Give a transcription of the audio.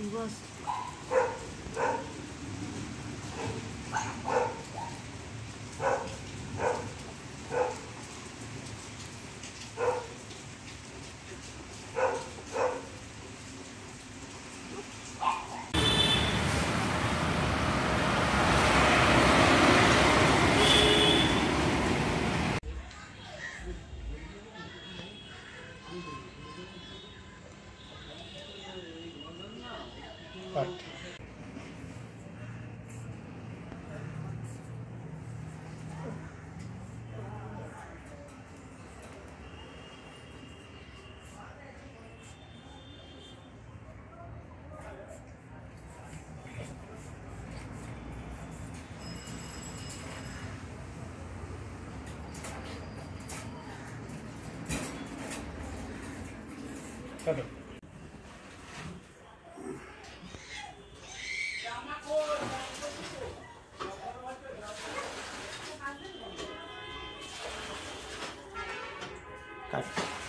Diwas. party. Okay. Thank.